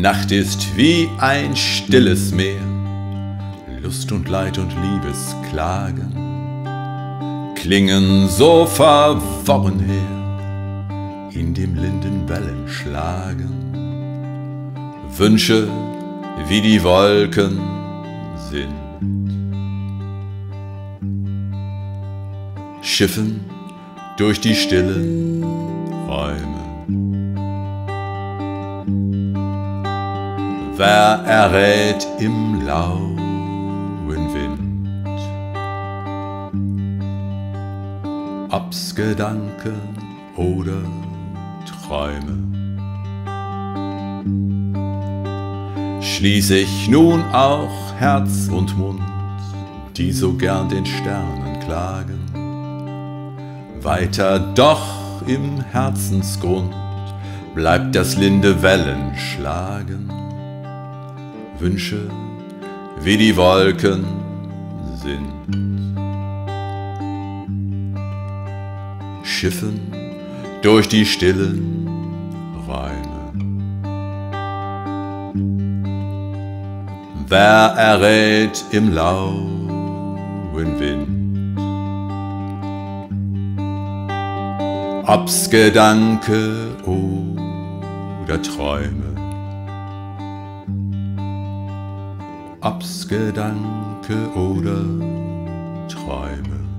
Nacht ist wie ein stilles Meer, Lust und Leid und Liebesklagen klingen so verworren her, in dem linden Wellen schlagen. Wünsche wie die Wolken sind. Schiffen durch die stillen Räume. Wer errät im lauen Wind? Ob's Gedanken oder Träume. Schließ ich nun auch Herz und Mund, die so gern den Sternen klagen, weiter doch im Herzensgrund bleibt das linde Wellen schlagen. Wünsche wie die Wolken sind. Schiffen durch die stillen Räume. Wer errät im lauen Wind? Ob's Gedanke oder Träume ob's Gedanke oder Träume.